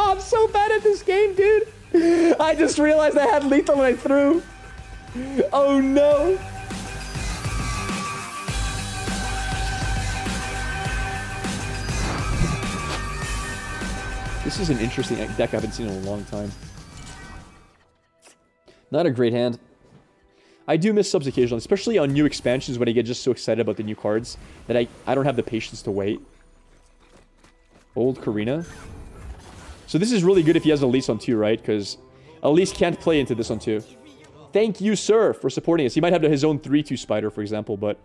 Oh, I'm so bad at this game, dude. I just realized I had lethal when I threw. Oh no. This is an interesting deck I haven't seen in a long time. Not a great hand. I do miss subs occasionally, especially on new expansions when I get just so excited about the new cards that I, I don't have the patience to wait. Old Karina. So this is really good if he has Elise on 2, right? Because Elise can't play into this on 2. Thank you, sir, for supporting us. He might have his own 3-2 spider, for example, but...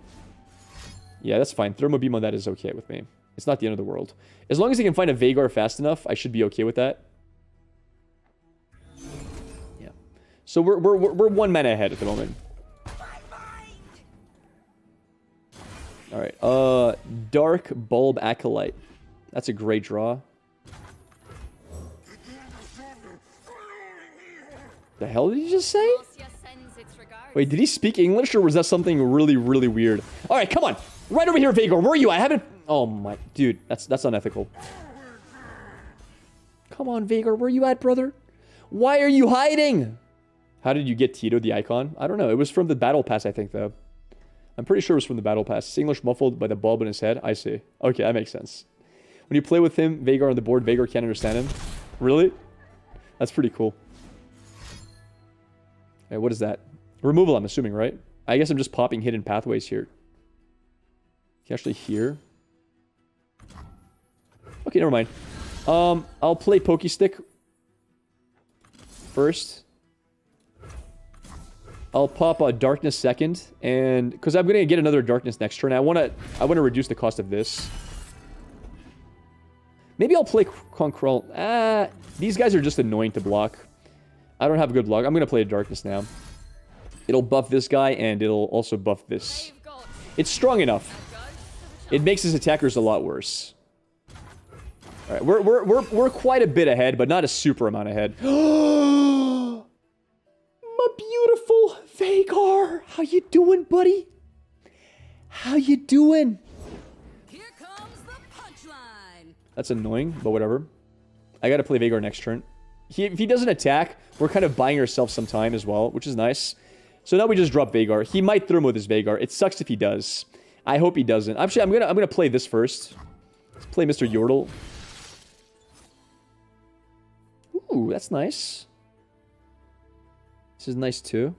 Yeah, that's fine. Thermo Beam on that is okay with me. It's not the end of the world. As long as he can find a Veigar fast enough, I should be okay with that. Yeah. So we're, we're, we're one mana ahead at the moment. Alright, uh, Dark Bulb Acolyte. That's a great draw. The hell did he just say? Wait, did he speak English or was that something really, really weird? Alright, come on. Right over here, Veigar. Where are you? I haven't... Oh my... Dude, that's that's unethical. Come on, Veigar. Where are you at, brother? Why are you hiding? How did you get Tito, the icon? I don't know. It was from the battle pass, I think, though. I'm pretty sure it was from the battle pass. It's English muffled by the bulb in his head. I see. Okay, that makes sense. When you play with him, Veigar on the board, Veigar can't understand him. Really? That's pretty cool. What is that? Removal, I'm assuming, right? I guess I'm just popping hidden pathways here. Actually hear. Okay, never mind. Um, I'll play Pokey Stick first. I'll pop a Darkness second, and because I'm gonna get another Darkness next turn, I wanna I wanna reduce the cost of this. Maybe I'll play Concrol. Ah, these guys are just annoying to block. I don't have a good block. I'm gonna play a Darkness now. It'll buff this guy, and it'll also buff this. It's strong enough. It makes his attackers a lot worse. Alright, we're, we're, we're, we're quite a bit ahead, but not a super amount ahead. My beautiful Veigar! How you doing, buddy? How you doing? That's annoying, but whatever. I gotta play Veigar next turn. He, if he doesn't attack, we're kind of buying ourselves some time as well, which is nice. So now we just drop Veigar. He might throw him with his Veigar. It sucks if he does. I hope he doesn't. Actually, I'm gonna I'm gonna play this first. Let's play Mr. Yordle. Ooh, that's nice. This is nice too.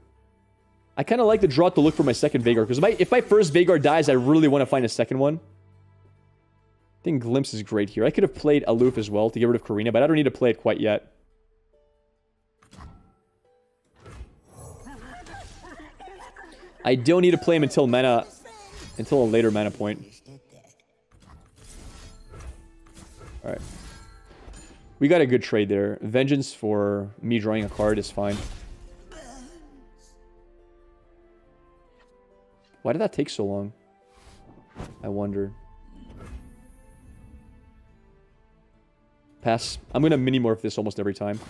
I kind of like the draw to look for my second Veigar, because if my first Veigar dies, I really want to find a second one. I think Glimpse is great here. I could have played Aloof as well to get rid of Karina, but I don't need to play it quite yet. I don't need to play him until mana until a later mana point. Alright. We got a good trade there. Vengeance for me drawing a card is fine. Why did that take so long? I wonder. Pass. I'm going to mini-morph this almost every time.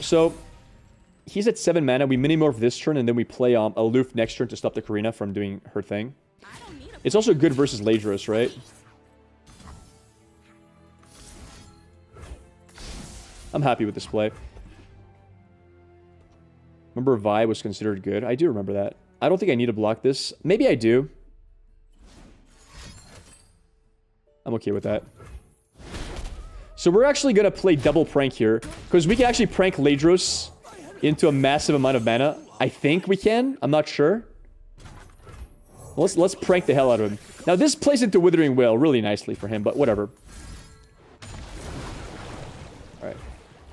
So, he's at 7 mana. We mini-morph this turn, and then we play um, Aloof next turn to stop the Karina from doing her thing. It's also good versus Ledros, right? I'm happy with this play. Remember Vi was considered good? I do remember that. I don't think I need to block this. Maybe I do. I'm okay with that. So we're actually going to play double prank here. Because we can actually prank Ledros into a massive amount of mana. I think we can. I'm not sure. Let's let's prank the hell out of him. Now this plays into Withering Wail really nicely for him, but whatever. Alright.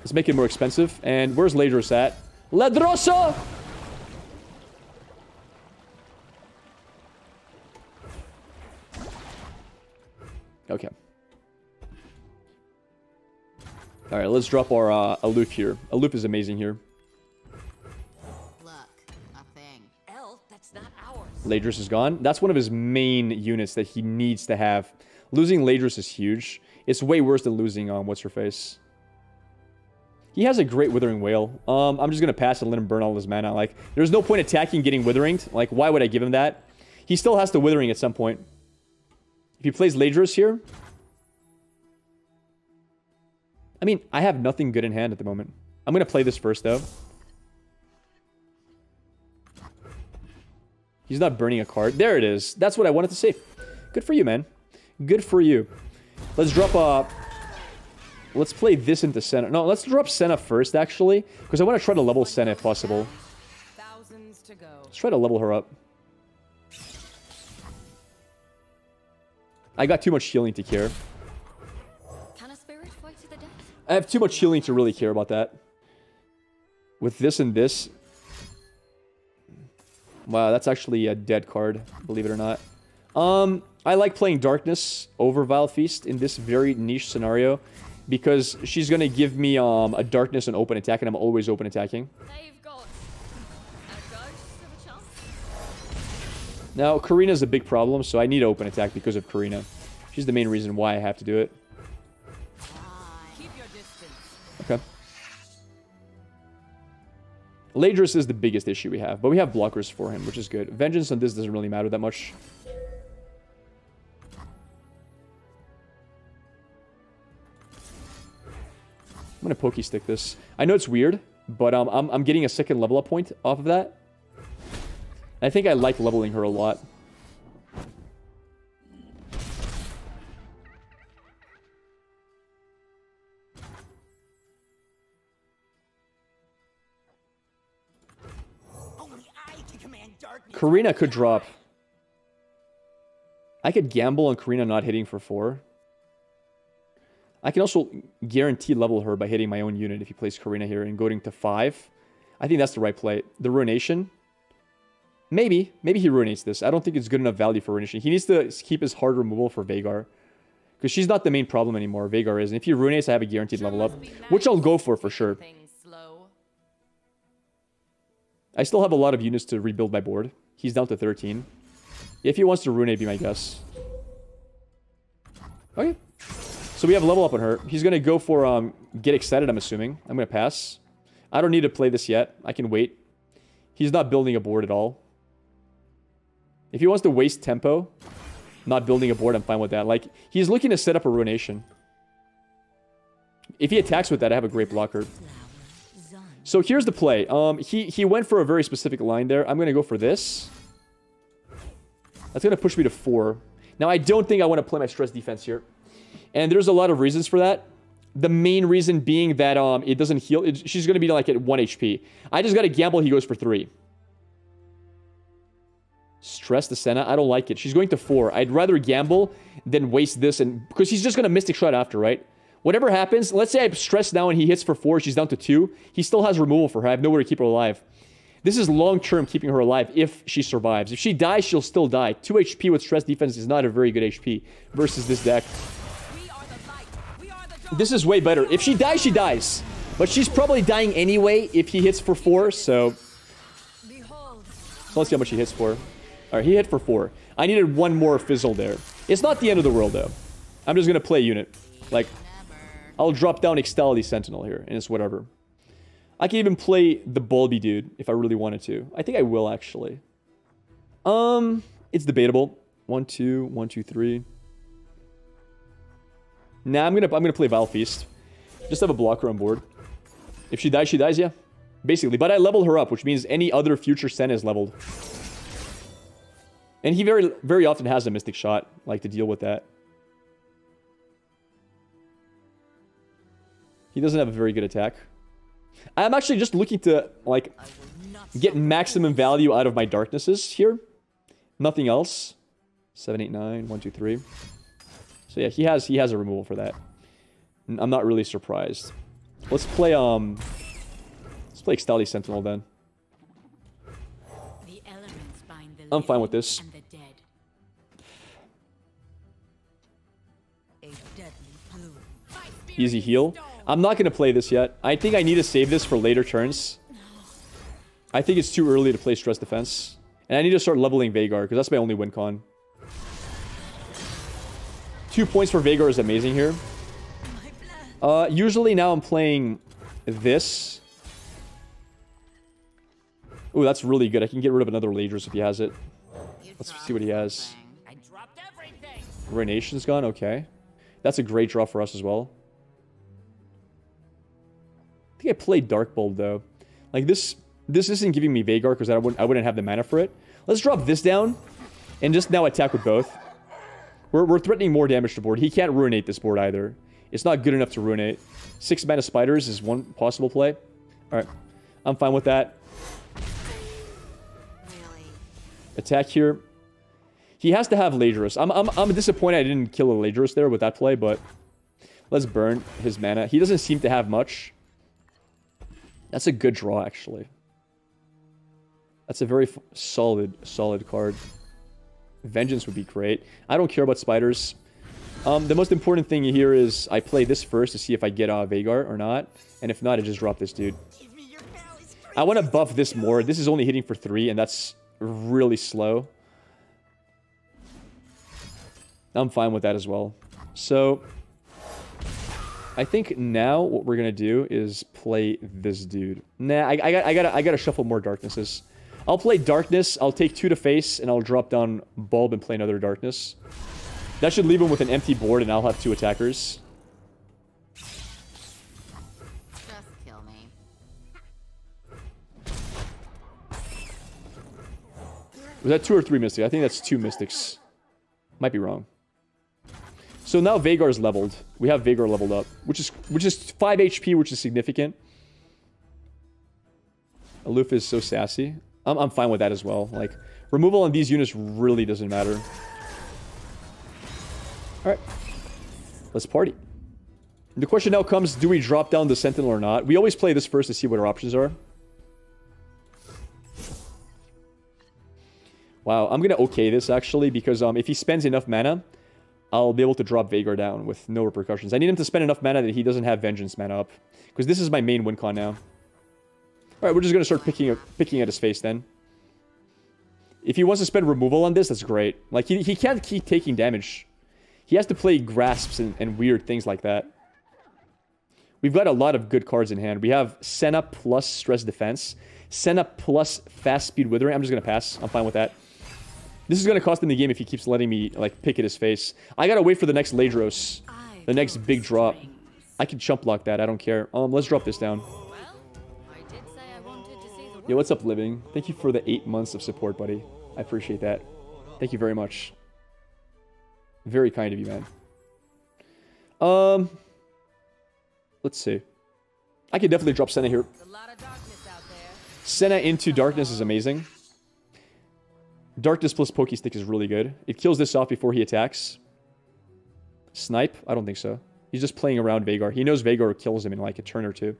Let's make it more expensive. And where's Ledros at? Ladrosa! Okay. Alright, let's drop our uh, Aloof here. Aloof is amazing here. Ledros is gone. That's one of his main units that he needs to have. Losing Ledros is huge. It's way worse than losing um, What's-Her-Face. He has a great Withering Wail. Um, I'm just going to pass and let him burn all his mana. Like, there's no point attacking getting Withering. Like, why would I give him that? He still has the Withering at some point. If he plays Ledros here... I mean, I have nothing good in hand at the moment. I'm going to play this first, though. He's not burning a card. There it is. That's what I wanted to say. Good for you, man. Good for you. Let's drop a... Let's play this into Senna. No, let's drop Senna first, actually. Because I want to try to level Senna if possible. Let's try to level her up. I got too much healing to care. I have too much healing to really care about that. With this and this... Wow, that's actually a dead card, believe it or not. Um, I like playing Darkness over Vile Feast in this very niche scenario because she's going to give me um, a Darkness and open attack, and I'm always open attacking. Now, Karina's a big problem, so I need open attack because of Karina. She's the main reason why I have to do it. Okay. Ledros is the biggest issue we have, but we have blockers for him, which is good. Vengeance on this doesn't really matter that much. I'm gonna pokey stick this. I know it's weird, but um, I'm, I'm getting a second level up point off of that. I think I like leveling her a lot. Karina could drop. I could gamble on Karina not hitting for 4. I can also guarantee level her by hitting my own unit if he plays Karina here and going to 5. I think that's the right play. The Ruination. Maybe. Maybe he ruinates this. I don't think it's good enough value for Ruination. He needs to keep his hard removal for Veigar. Because she's not the main problem anymore. Veigar is. And if he ruinates, I have a guaranteed level up. Which I'll go for, for sure. I still have a lot of units to rebuild my board. He's down to 13. If he wants to ruinate, be my guess. Okay. So we have level up on her. He's going to go for um, get excited, I'm assuming. I'm going to pass. I don't need to play this yet. I can wait. He's not building a board at all. If he wants to waste tempo, not building a board, I'm fine with that. Like, he's looking to set up a ruination. If he attacks with that, I have a great blocker. So here's the play. Um, he, he went for a very specific line there. I'm going to go for this. That's going to push me to 4. Now, I don't think I want to play my stress defense here. And there's a lot of reasons for that. The main reason being that um, it doesn't heal. It, she's going to be like at 1 HP. I just got to gamble he goes for 3. Stress the Senna. I don't like it. She's going to 4. I'd rather gamble than waste this. and Because he's just going to Mystic Shot after, right? Whatever happens, let's say I stress now and he hits for 4, she's down to 2. He still has removal for her. I have nowhere to keep her alive. This is long-term keeping her alive if she survives. If she dies, she'll still die. 2 HP with stress defense is not a very good HP versus this deck. This is way better. If she dies, she dies. But she's probably dying anyway if he hits for 4, so... so let's see how much he hits for. Alright, he hit for 4. I needed one more fizzle there. It's not the end of the world, though. I'm just gonna play unit. Like, I'll drop down Extality Sentinel here, and it's whatever. I can even play the Bulby dude if I really wanted to. I think I will, actually. Um, it's debatable. One, two, one, two, three. Nah, I'm gonna I'm gonna play Vile Feast. Just have a blocker on board. If she dies, she dies, yeah. Basically. But I level her up, which means any other future Sen is leveled. And he very very often has a Mystic Shot, like, to deal with that. He doesn't have a very good attack. I'm actually just looking to, like, get maximum value out of my darknesses here. Nothing else. 7, 8, 9, 1, 2, 3. So yeah, he has he has a removal for that. I'm not really surprised. Let's play um let's play Extality Sentinel then. I'm fine with this. Easy heal. I'm not going to play this yet. I think I need to save this for later turns. I think it's too early to play Stress Defense. And I need to start leveling Veigar, because that's my only win con. Two points for Veigar is amazing here. Uh, usually now I'm playing this. Ooh, that's really good. I can get rid of another Ledros if he has it. Let's see what he has. Ruination's gone? Okay. That's a great draw for us as well. I played Dark Bulb, though. Like, this this isn't giving me Veigar because I wouldn't, I wouldn't have the mana for it. Let's drop this down and just now attack with both. We're, we're threatening more damage to board. He can't ruinate this board either. It's not good enough to ruinate. Six mana spiders is one possible play. Alright. I'm fine with that. Attack here. He has to have Ledros. I'm, I'm, I'm disappointed I didn't kill a Ledros there with that play, but let's burn his mana. He doesn't seem to have much. That's a good draw, actually. That's a very solid, solid card. Vengeance would be great. I don't care about spiders. Um, the most important thing here is I play this first to see if I get uh, Veigar or not. And if not, I just drop this dude. I want to buff this more. This is only hitting for three, and that's really slow. I'm fine with that as well. So, I think now what we're gonna do is play this dude. Nah, I, I, got, I gotta, I gotta shuffle more darknesses. I'll play darkness. I'll take two to face, and I'll drop down bulb and play another darkness. That should leave him with an empty board, and I'll have two attackers. Just kill me. Was that two or three mystics? I think that's two mystics. Might be wrong. So now Veigar's leveled. We have Veigar leveled up, which is which is 5 HP, which is significant. Aloof is so sassy. I'm, I'm fine with that as well. Like, removal on these units really doesn't matter. Alright. Let's party. The question now comes, do we drop down the Sentinel or not? We always play this first to see what our options are. Wow, I'm gonna okay this actually because um, if he spends enough mana, I'll be able to drop Veigar down with no repercussions. I need him to spend enough mana that he doesn't have Vengeance mana up. Because this is my main win con now. Alright, we're just gonna start picking, picking at his face then. If he wants to spend removal on this, that's great. Like, he, he can't keep taking damage. He has to play grasps and, and weird things like that. We've got a lot of good cards in hand. We have Senna plus Stress Defense. Senna plus Fast Speed Withering. I'm just gonna pass. I'm fine with that. This is gonna cost him the game if he keeps letting me, like, pick at his face. I gotta wait for the next Ledros. The next big drop. I can chump block that. I don't care. Um, let's drop this down. Yo, what's up, Living? Thank you for the eight months of support, buddy. I appreciate that. Thank you very much. Very kind of you, man. Um, let's see. I could definitely drop Senna here. Senna into Darkness is amazing. Darkness plus Pokey Stick is really good. It kills this off before he attacks. Snipe? I don't think so. He's just playing around Veigar. He knows Veigar kills him in like a turn or two.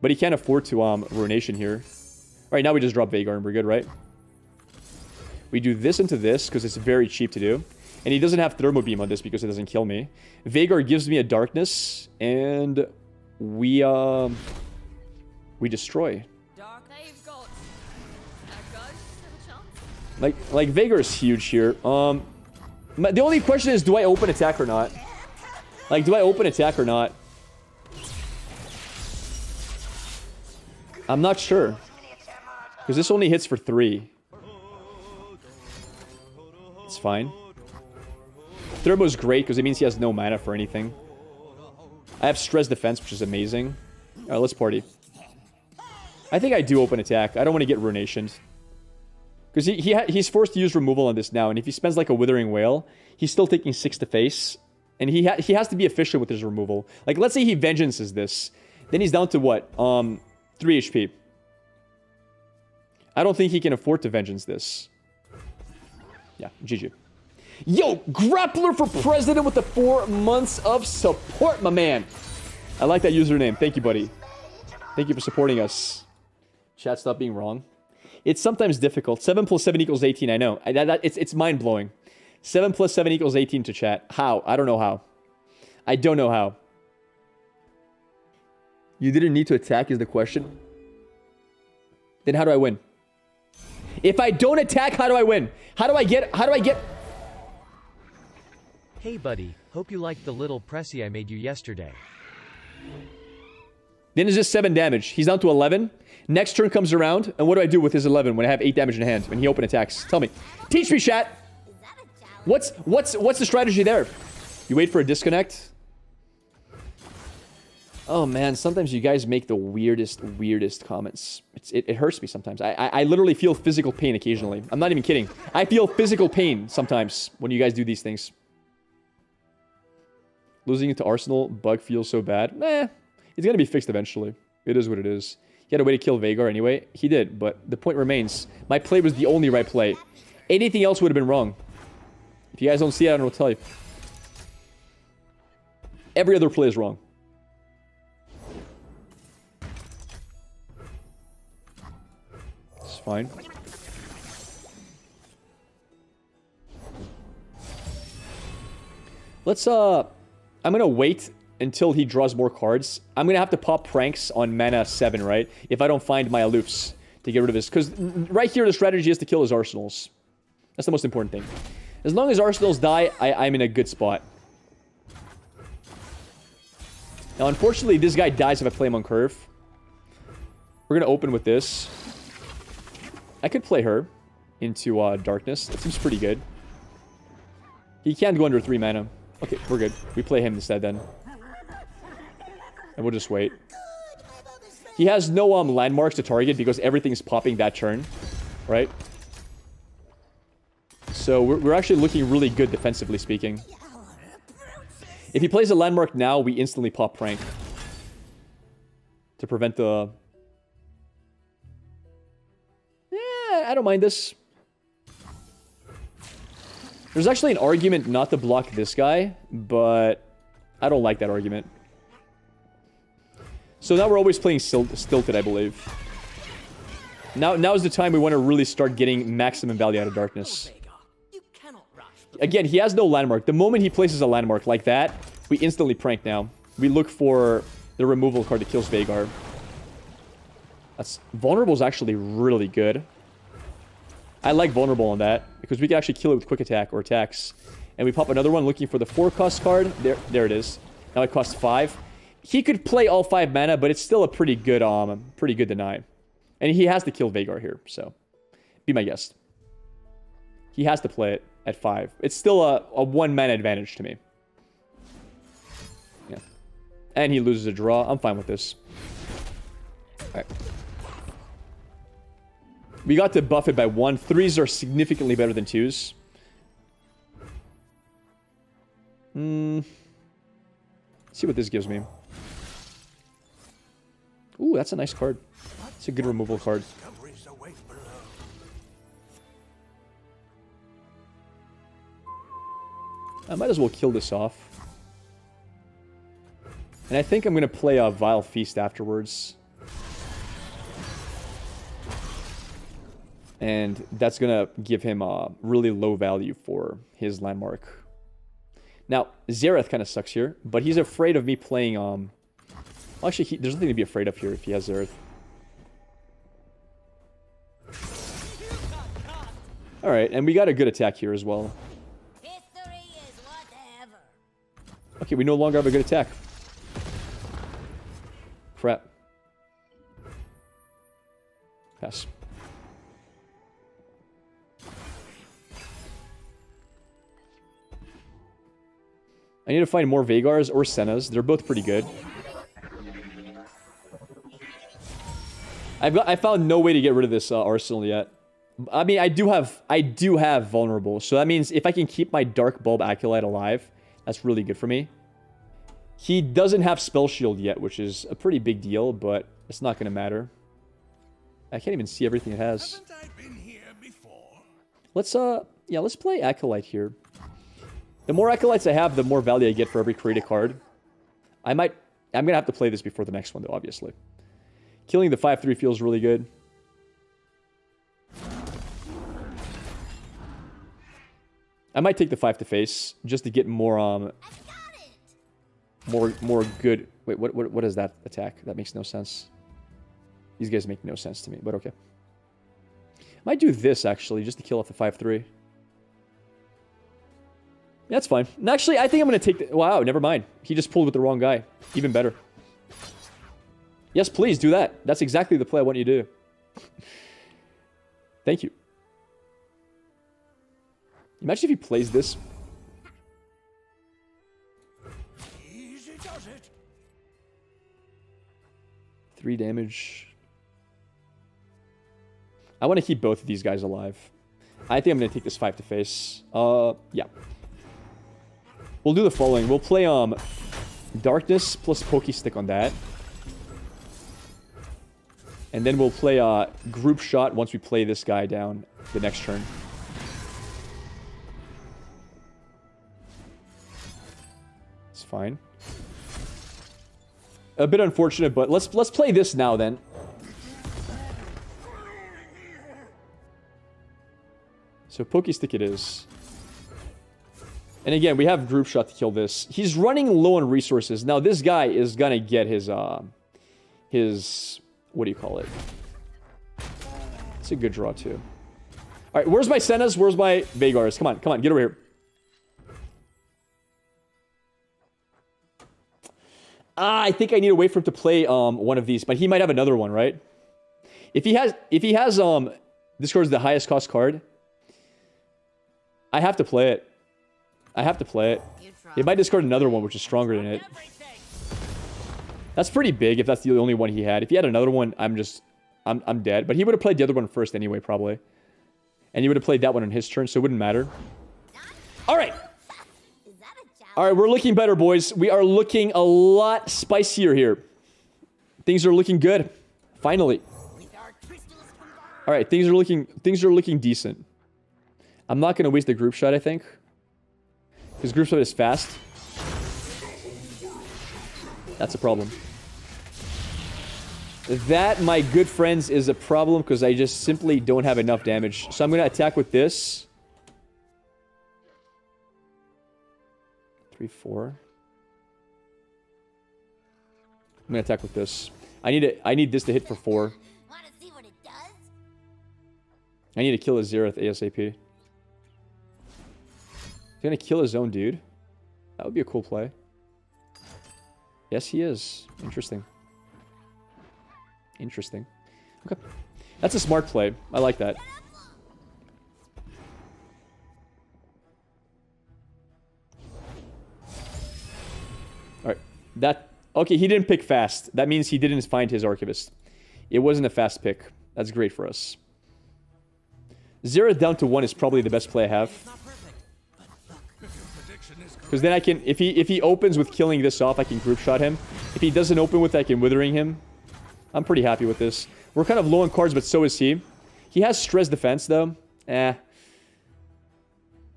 But he can't afford to um Ruination here. Alright, now we just drop Veigar and we're good, right? We do this into this because it's very cheap to do. And he doesn't have Thermo Beam on this because it doesn't kill me. Veigar gives me a Darkness and we um we destroy. Like, like Veigar is huge here. Um, the only question is, do I open attack or not? Like, do I open attack or not? I'm not sure. Because this only hits for three. It's fine. Thermo's great because it means he has no mana for anything. I have stress defense, which is amazing. Alright, let's party. I think I do open attack. I don't want to get ruinationed. Because he, he he's forced to use removal on this now, and if he spends like a Withering Wail, he's still taking 6 to face. And he, ha- he has to be efficient with his removal. Like, let's say he Vengeances this. Then he's down to what? Um, 3 HP. I don't think he can afford to Vengeance this. Yeah, GG. Yo, Grappler for President with the four months of support, my man. I like that username. Thank you, buddy. Thank you for supporting us. Chat, stop being wrong. It's sometimes difficult. 7 plus 7 equals 18, I know. I, that, it's, it's mind-blowing. 7 plus 7 equals 18 to chat. How? I don't know how. I don't know how. You didn't need to attack is the question. Then how do I win? If I don't attack, how do I win? How do I get... How do I get... Hey buddy, hope you liked the little pressy I made you yesterday. Then it's just 7 damage. He's down to 11. Next turn comes around, and what do I do with his 11 when I have 8 damage in hand when he open attacks? Tell me. Teach me, chat! What's what's what's the strategy there? You wait for a disconnect. Oh man, sometimes you guys make the weirdest, weirdest comments. It, it hurts me sometimes. I, I, I literally feel physical pain occasionally. I'm not even kidding. I feel physical pain sometimes when you guys do these things. Losing it to Arsenal, bug feels so bad. Nah, it's gonna be fixed eventually. It is what it is. Had a way to kill Veigar anyway. He did, but the point remains. My play was the only right play. Anything else would have been wrong. If you guys don't see it, I don't know tell you. Every other play is wrong. It's fine. Let's, uh... I'm gonna wait until he draws more cards. I'm gonna have to pop pranks on mana 7, right? If I don't find my aloofs to get rid of this. Because right here, the strategy is to kill his arsenals. That's the most important thing. As long as arsenals die, I, I'm in a good spot. Now, unfortunately, this guy dies if I play him on curve. We're going to open with this. I could play her into uh, darkness. That seems pretty good. He can't go under 3 mana. Okay, we're good. We play him instead then. And we'll just wait. He has no um landmarks to target because everything's popping that turn. Right? So we're, we're actually looking really good defensively speaking. If he plays a landmark now, we instantly pop prank. To prevent the... Yeah, I don't mind this. There's actually an argument not to block this guy, but I don't like that argument. So now we're always playing Stilted, I believe. Now, now is the time we want to really start getting maximum value out of Darkness. Again, he has no landmark. The moment he places a landmark like that, we instantly prank now. We look for the removal card that kills Veigar. That's Vulnerable is actually really good. I like Vulnerable on that, because we can actually kill it with Quick Attack or attacks. And we pop another one looking for the 4 cost card. There, there it is. Now it costs 5. He could play all 5 mana, but it's still a pretty good, um, pretty good deny. And he has to kill Veigar here, so be my guest. He has to play it at 5. It's still a, a 1 mana advantage to me. Yeah. And he loses a draw. I'm fine with this. Alright. We got to buff it by one. Threes are significantly better than twos. Hmm. See what this gives me. Ooh, that's a nice card. It's a good removal card. I might as well kill this off. And I think I'm going to play a Vile Feast afterwards. And that's going to give him a really low value for his landmark. Now, Xerath kind of sucks here, but he's afraid of me playing... um. Actually, he, there's nothing to be afraid of here if he has Earth. Alright, and we got a good attack here as well. Okay, we no longer have a good attack. Crap. Pass. I need to find more Veigars or Sennas. They're both pretty good. I've got, I found no way to get rid of this uh, arsenal yet. I mean, I do have I do have vulnerable, so that means if I can keep my Dark Bulb Acolyte alive, that's really good for me. He doesn't have Spell Shield yet, which is a pretty big deal, but it's not going to matter. I can't even see everything it has. Let's, uh, yeah, let's play Acolyte here. The more Acolytes I have, the more value I get for every created card. I might, I'm going to have to play this before the next one, though, obviously. Killing the 5-3 feels really good. I might take the 5 to face, just to get more, um, more, more good... Wait, what, what, what is that attack? That makes no sense. These guys make no sense to me, but okay. I Might do this, actually, just to kill off the 5-3. That's fine. actually, I think I'm going to take the... Wow, never mind. He just pulled with the wrong guy. Even better. Yes, please, do that. That's exactly the play I want you to do. Thank you. Imagine if he plays this Three damage. I want to keep both of these guys alive. I think I'm going to take this five to face. Uh, yeah. We'll do the following. We'll play um, Darkness plus Pokey Stick on that. And then we'll play a group shot once we play this guy down the next turn. It's fine. A bit unfortunate, but let's let's play this now then. So Pokey Stick it is. And again, we have group shot to kill this. He's running low on resources. Now this guy is gonna get his uh his what do you call it? It's a good draw too. Alright, where's my Sennas? Where's my Veigar's? Come on, come on, get over here. Ah, I think I need to wait for him to play um one of these, but he might have another one, right? If he has if he has um this card is the highest cost card, I have to play it. I have to play it. He might discard another one, which is stronger than it. That's pretty big if that's the only one he had. If he had another one, I'm just... I'm, I'm dead. But he would have played the other one first anyway, probably. And he would have played that one on his turn, so it wouldn't matter. Alright. Alright, we're looking better, boys. We are looking a lot spicier here. Things are looking good. Finally. Alright, things are looking things are looking decent. I'm not going to waste the group shot, I think. Because group shot is fast. That's a problem. That, my good friends, is a problem because I just simply don't have enough damage. So I'm going to attack with this. Three, four. I'm going to attack with this. I need it. I need this to hit for four. I need to kill a Xerath ASAP. He's gonna kill his own dude. That would be a cool play. Yes, he is. Interesting. Interesting. Okay. That's a smart play. I like that. Alright. That... Okay, he didn't pick fast. That means he didn't find his Archivist. It wasn't a fast pick. That's great for us. Zero down to one is probably the best play I have. Because then I can, if he if he opens with killing this off, I can group shot him. If he doesn't open with I can withering him. I'm pretty happy with this. We're kind of low on cards, but so is he. He has stress defense, though. Eh.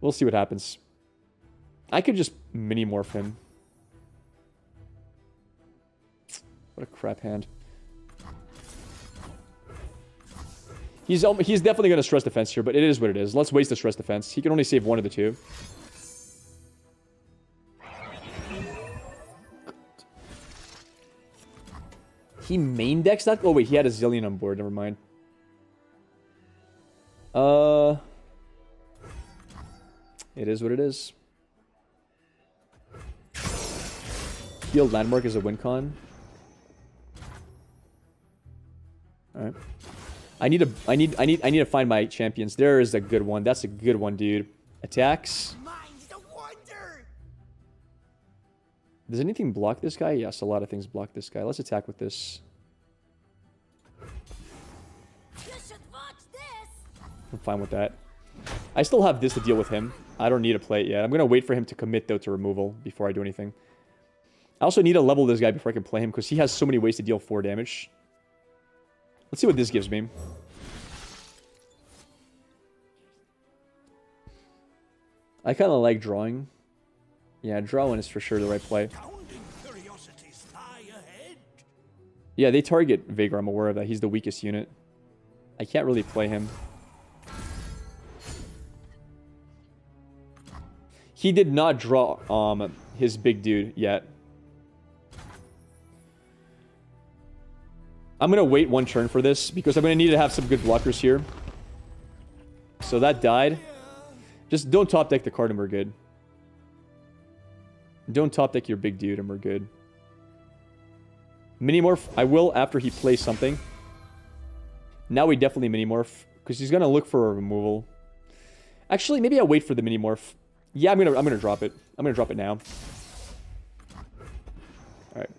We'll see what happens. I could just mini-morph him. What a crap hand. He's, he's definitely going to stress defense here, but it is what it is. Let's waste the stress defense. He can only save one of the two. He main decks that? Oh, wait, he had a Zilean on board. Never mind. Uh... It is what it is. Healed Landmark is a win con. Alright. I need to I need I need I need to find my champions. There is a good one. That's a good one, dude. Attacks. Does anything block this guy? Yes, a lot of things block this guy. Let's attack with this. I'm fine with that. I still have this to deal with him. I don't need to play it yet. I'm going to wait for him to commit, though, to removal before I do anything. I also need to level this guy before I can play him, because he has so many ways to deal 4 damage. Let's see what this gives me. I kind of like drawing. Yeah, drawing is for sure the right play. Yeah, they target Veigar, I'm aware of that. He's the weakest unit. I can't really play him. He did not draw um his big dude yet. I'm going to wait one turn for this because I'm going to need to have some good blockers here. So that died. Just don't top deck the card and we're good. Don't top deck your big dude and we're good. Minimorph, I will after he plays something. Now we definitely Minimorph because he's going to look for a removal. Actually, maybe I'll wait for the Minimorph. Yeah, I'm going to I'm to drop it. I'm going to drop it now. All right.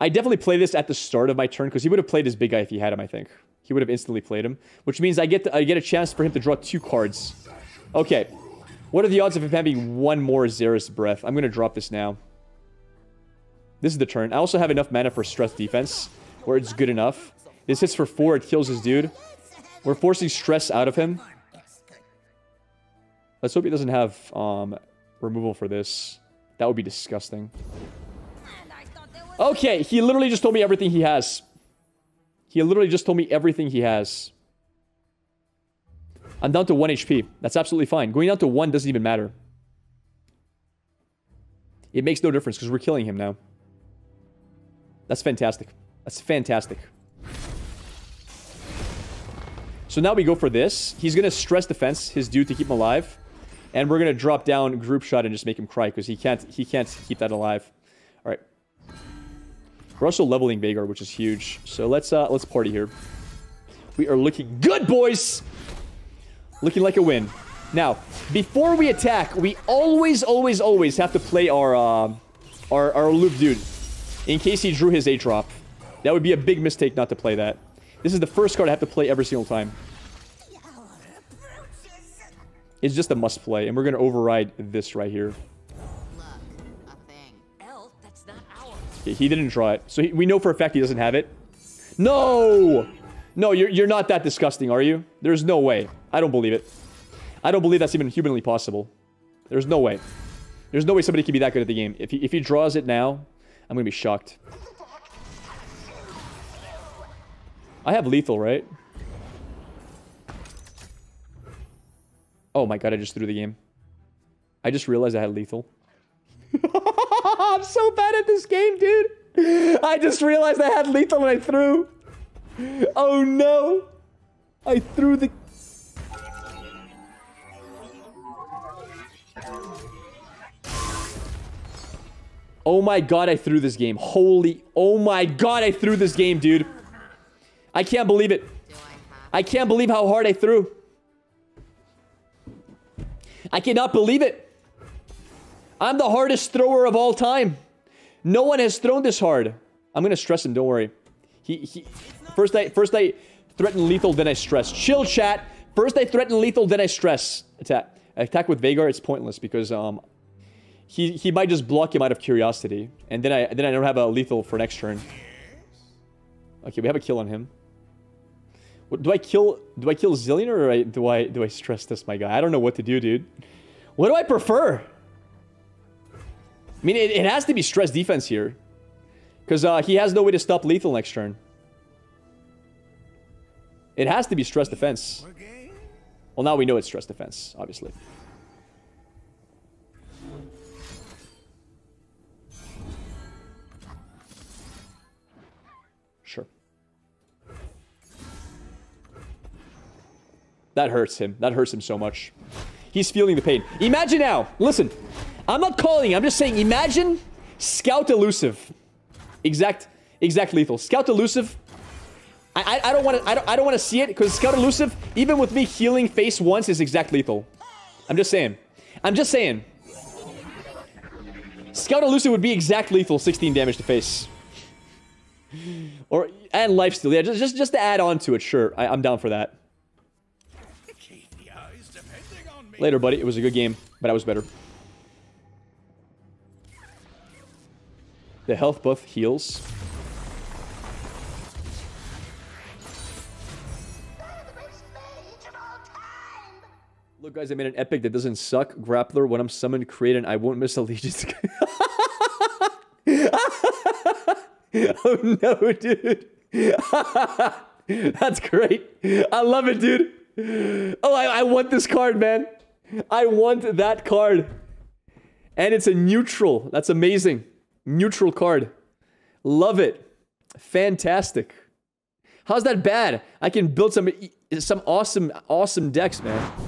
I definitely play this at the start of my turn because he would have played his big guy if he had him, I think. He would have instantly played him, which means I get to, I get a chance for him to draw two cards. Okay. What are the odds of him having one more Xera's Breath? I'm going to drop this now. This is the turn. I also have enough mana for Stress Defense, where it's good enough. This hits for four, it kills his dude. We're forcing Stress out of him. Let's hope he doesn't have um, removal for this. That would be disgusting. Okay, he literally just told me everything he has. He literally just told me everything he has. I'm down to 1 HP. That's absolutely fine. Going down to 1 doesn't even matter. It makes no difference because we're killing him now. That's fantastic. That's fantastic. So now we go for this. He's going to stress defense his dude to keep him alive. And we're going to drop down group shot and just make him cry because he can't he can't keep that alive. All right. We're also leveling Veigar, which is huge. So let's uh let's party here. We are looking good, boys. Looking like a win. Now, before we attack, we always, always, always have to play our uh, our our loop dude in case he drew his A drop. That would be a big mistake not to play that. This is the first card I have to play every single time. It's just a must play, and we're gonna override this right here. Okay, he didn't draw it, so he, we know for a fact he doesn't have it. No, no, you're you're not that disgusting, are you? There's no way. I don't believe it. I don't believe that's even humanly possible. There's no way. There's no way somebody can be that good at the game. If he if he draws it now, I'm gonna be shocked. I have lethal, right? Oh my god, I just threw the game. I just realized I had lethal. I'm so bad at this game, dude. I just realized I had lethal and I threw. Oh no. I threw the... Oh my god, I threw this game. Holy... Oh my god, I threw this game, dude. I can't believe it. I can't believe how hard I threw. I cannot believe it. I'm the hardest thrower of all time. No one has thrown this hard. I'm gonna stress him, don't worry. He, he first I first I threaten lethal, then I stress. Chill chat. First I threaten lethal, then I stress. Attack. Attack with Veigar, it's pointless because um he he might just block him out of curiosity. And then I then I don't have a lethal for next turn. Okay, we have a kill on him. What, do I kill do I kill Zilean or I, do I do I stress this my guy? I don't know what to do, dude. What do I prefer? I mean, it, it has to be stress defense here. Because uh, he has no way to stop lethal next turn. It has to be stress defense. Well, now we know it's stress defense, obviously. Sure. That hurts him. That hurts him so much. He's feeling the pain. Imagine now. Listen. I'm not calling. I'm just saying. Imagine Scout Elusive. Exact. Exact lethal. Scout Elusive. I, I, don't want to. I don't. I don't want to see it because Scout Elusive, even with me healing face once, is exact lethal. I'm just saying. I'm just saying. Scout Elusive would be exact lethal, 16 damage to face. Or and lifesteal. Yeah, just just just to add on to it. Sure, I, I'm down for that. Later, buddy. It was a good game, but I was better. The health buff heals. Guys, I made an epic that doesn't suck. Grappler, when I'm summoned, create an I won't miss allegiance. oh no, dude. That's great. I love it, dude. Oh, I, I want this card, man. I want that card. And it's a neutral. That's amazing. Neutral card. Love it. Fantastic. How's that bad? I can build some some awesome awesome decks, man.